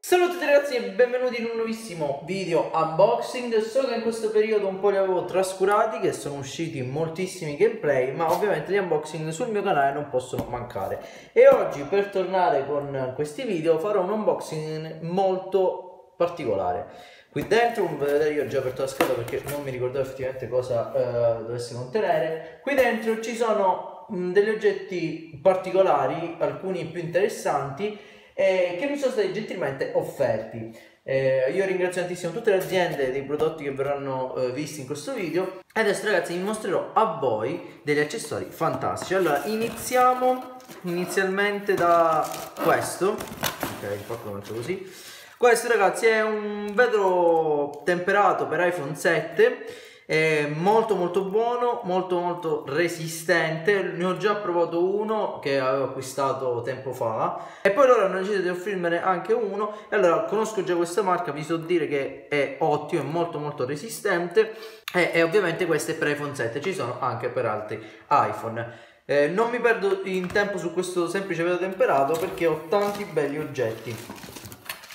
Salve a tutti ragazzi e benvenuti in un nuovissimo video unboxing. So che in questo periodo un po' li avevo trascurati che sono usciti moltissimi gameplay Ma ovviamente gli unboxing sul mio canale non possono mancare. E oggi per tornare con questi video farò un unboxing molto particolare. Qui dentro, come vedete io ho già aperto la scatola perché non mi ricordavo effettivamente cosa uh, dovesse contenere. Qui dentro ci sono degli oggetti particolari, alcuni più interessanti eh, che mi sono stati gentilmente offerti. Eh, io ringrazio tantissimo tutte le aziende dei prodotti che verranno eh, visti in questo video. Adesso ragazzi vi mostrerò a voi degli accessori fantastici. Allora iniziamo inizialmente da questo. Ok il pacco lo così. Questo ragazzi è un vetro temperato per iPhone 7 è molto molto buono molto molto resistente. Ne ho già provato uno che avevo acquistato tempo fa. E poi loro hanno deciso di offrirmene anche uno. E allora conosco già questa marca vi so dire che è ottimo è molto molto resistente. E, e ovviamente questo è per iPhone 7 ci sono anche per altri iPhone. Eh, non mi perdo in tempo su questo semplice vetro temperato perché ho tanti belli oggetti.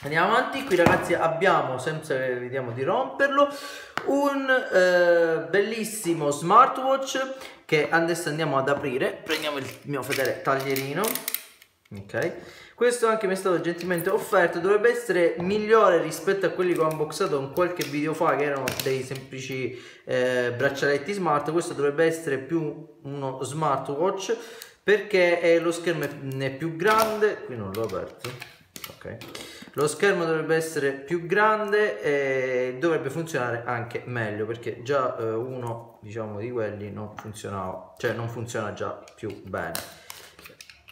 Andiamo avanti qui ragazzi abbiamo senza vediamo di romperlo un eh, bellissimo smartwatch che adesso andiamo ad aprire. Prendiamo il mio fedele taglierino. Ok. Questo anche mi è stato gentilmente offerto. Dovrebbe essere migliore rispetto a quelli che ho unboxato in qualche video fa che erano dei semplici eh, braccialetti smart. Questo dovrebbe essere più uno smartwatch perché lo schermo è più grande. Qui non l'ho aperto ok. Lo schermo dovrebbe essere più grande e dovrebbe funzionare anche meglio perché già eh, uno diciamo di quelli non funzionava cioè non funziona già più bene.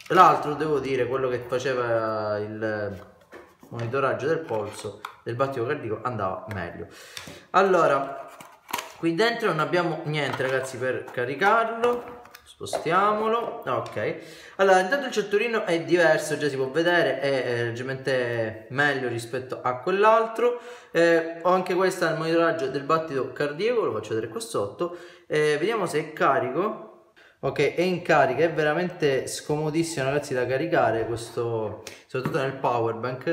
L'altro devo dire quello che faceva il monitoraggio del polso del battito cardiaco andava meglio. Allora qui dentro non abbiamo niente ragazzi per caricarlo spostiamolo. Ok. Allora intanto il certolino è diverso già si può vedere è, è leggermente meglio rispetto a quell'altro. Eh, ho anche questo il monitoraggio del battito cardiaco lo faccio vedere qua sotto. Eh, vediamo se è carico. Ok è in carica è veramente scomodissimo ragazzi da caricare questo soprattutto nel power bank.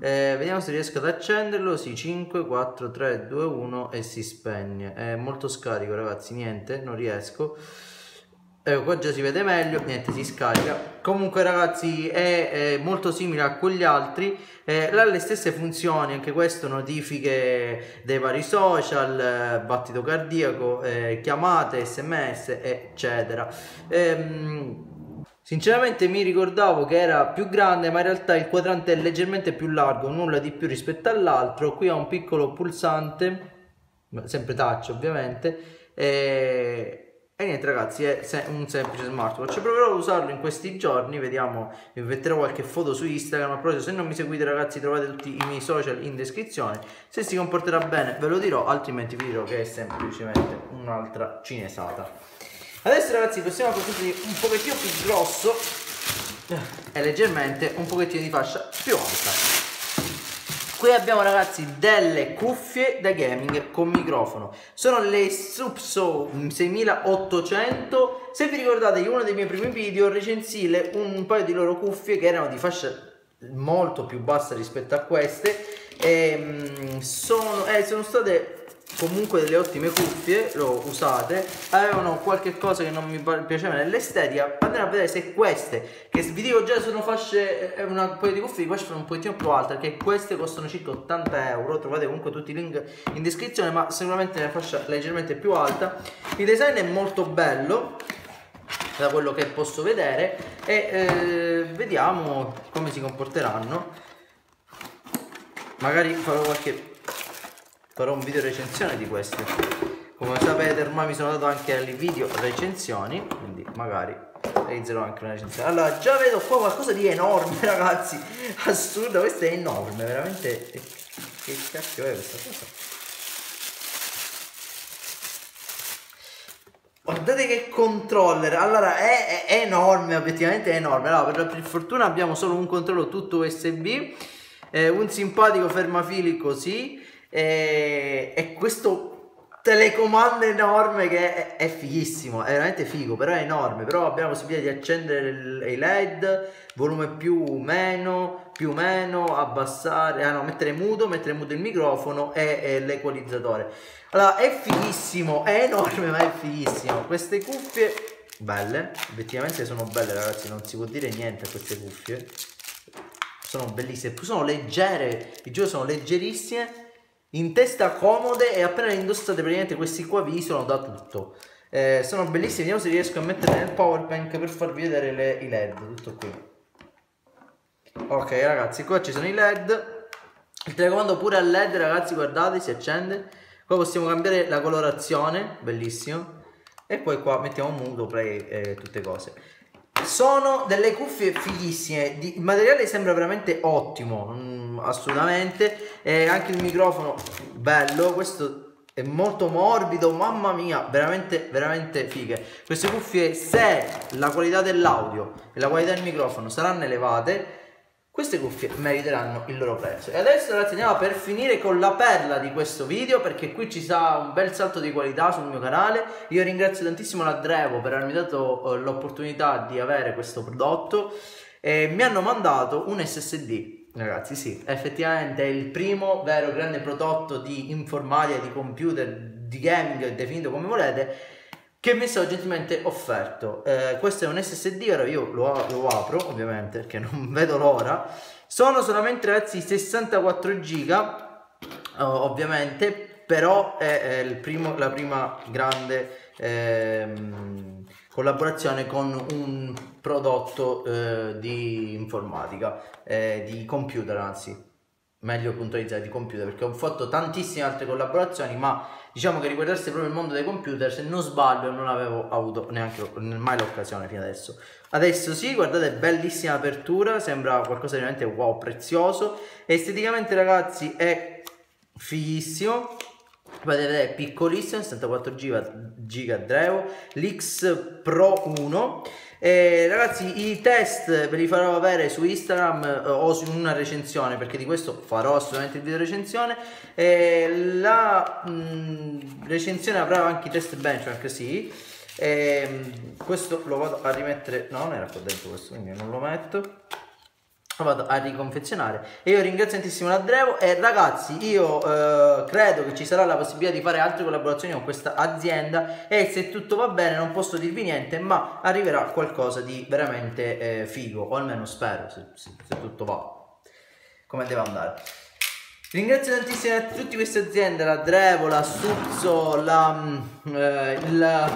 Eh, vediamo se riesco ad accenderlo. Sì 5 4 3 2 1 e si spegne. È molto scarico ragazzi niente non riesco Ecco qua già si vede meglio, niente si scarica. Comunque ragazzi è, è molto simile a quegli altri. Eh, Ha le stesse funzioni, anche questo notifiche dei vari social Battito cardiaco, eh, chiamate, sms eccetera. Ehm, Sinceramente mi ricordavo che era più grande ma in realtà il quadrante è leggermente più largo, nulla di più rispetto all'altro. Qui ha un piccolo pulsante, sempre touch ovviamente e e niente ragazzi, è un semplice smartwatch. Proverò ad usarlo in questi giorni, vediamo, vi metterò qualche foto su Instagram. Però se non mi seguite ragazzi trovate tutti i miei social in descrizione. Se si comporterà bene ve lo dirò, altrimenti vi dirò che è semplicemente un'altra cinesata. Adesso ragazzi a qualcosa di un pochettino più grosso e leggermente un pochettino di fascia più alta. Qui abbiamo ragazzi delle cuffie da gaming con microfono. Sono le Subso 6800. Se vi ricordate in uno dei miei primi video recensì un paio di loro cuffie che erano di fascia molto più bassa rispetto a queste. E, mm, sono, eh, sono state comunque delle ottime cuffie, l'ho usate, avevano qualche cosa che non mi piaceva nell'estetica, andiamo a vedere se queste, che vi dico già sono fasce, è una paio di cuffie fasce sono un pochettino più alte, perché queste costano circa 80 euro, trovate comunque tutti i link in descrizione, ma sicuramente è una fascia leggermente più alta, il design è molto bello, da quello che posso vedere, e eh, vediamo come si comporteranno, magari farò qualche farò un video recensione di queste come sapete ormai mi sono dato anche alle video recensioni quindi magari realizzerò anche una recensione. Allora già vedo qua qualcosa di enorme ragazzi assurdo questo è enorme veramente. Che cacchio è questa cosa? Guardate che controller, allora è, è, enorme, obiettivamente è enorme, allora per, per fortuna abbiamo solo un controllo tutto USB, eh, un simpatico fermafili così, e, e questo telecomando enorme che è, è, fighissimo, è veramente figo, però è enorme, però abbiamo la possibilità di accendere i led, volume più, meno, più, meno, abbassare, ah no, mettere muto, mettere muto il microfono e, e l'equalizzatore. Allora, è fighissimo, è enorme ma è fighissimo, queste cuffie belle, effettivamente sono belle ragazzi, non si può dire niente a queste cuffie, sono bellissime, sono leggere, vi giuro sono leggerissime in testa comode e appena indossate praticamente questi qua vi isolano da tutto. Eh, sono bellissimi, vediamo se riesco a mettere nel power bank per farvi vedere le, i led, tutto qui. Ok ragazzi, qua ci sono i led. Il telecomando pure a led ragazzi, guardate, si accende. Qua possiamo cambiare la colorazione, bellissimo. E poi qua mettiamo muto, play e tutte cose. Sono delle cuffie fighissime, il materiale sembra veramente ottimo, mm, assolutamente, e anche il microfono bello, questo è molto morbido, mamma mia, veramente, veramente fighe. Queste cuffie, se la qualità dell'audio e la qualità del microfono saranno elevate, queste cuffie meriteranno il loro prezzo. E adesso ragazzi andiamo per finire con la perla di questo video perché qui ci sarà un bel salto di qualità sul mio canale. Io ringrazio tantissimo la Drevo per avermi dato uh, l'opportunità di avere questo prodotto e mi hanno mandato un SSD. Ragazzi, sì, effettivamente è il primo vero grande prodotto di informatica, di computer, di gaming, definito come volete, che mi è stato gentilmente offerto. Eh, questo è un SSD, ora io lo, lo, apro ovviamente perché non vedo l'ora. Sono solamente ragazzi 64 giga, ovviamente, però è, è primo, la prima grande ehm, collaborazione con un prodotto eh, di informatica, eh, di computer anzi meglio puntualizzare di computer perché ho fatto tantissime altre collaborazioni ma diciamo che riguardasse proprio il mondo dei computer se non sbaglio non avevo avuto neanche mai l'occasione fino adesso. Adesso sì guardate bellissima apertura sembra qualcosa di veramente wow prezioso. Esteticamente ragazzi è fighissimo potete vedere piccolissimo 64 giga Drevo l'X Pro 1 eh, ragazzi, i test ve li farò avere su Instagram eh, o su una recensione, perché di questo farò assolutamente il video recensione. Eh, la mh, mm, recensione avrà anche i test benchmark, sì. Ehm, questo lo vado a rimettere, no, non era qua dentro questo, quindi non lo metto vado a riconfezionare. E io ringrazio tantissimo l'Andrevo. E ragazzi io eh, credo che ci sarà la possibilità di fare altre collaborazioni con questa azienda. E se tutto va bene non posso dirvi niente ma arriverà qualcosa di veramente eh, figo. O almeno spero se, se, se, tutto va come deve andare. Ringrazio tantissimo tutte queste aziende la Drevo, la Suzzo, la, mm, eh, la,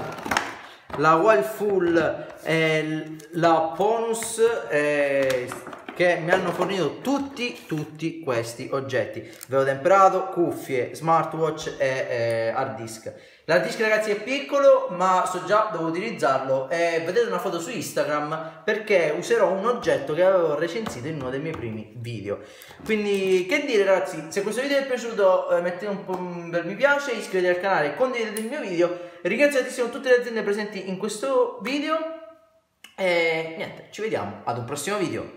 la Wildful, eh, la Ponus eh, che mi hanno fornito tutti, tutti questi oggetti. Vedo temperato, cuffie, smartwatch e eh, hard disk. L'hard disk ragazzi è piccolo ma so già dove utilizzarlo e vedete una foto su Instagram perché userò un oggetto che avevo recensito in uno dei miei primi video. Quindi che dire ragazzi, se questo video vi è piaciuto eh, mettete un, un bel mi piace, iscrivetevi al canale, condividete il mio video. Ringrazio tantissimo tutte le aziende presenti in questo video e niente, ci vediamo ad un prossimo video.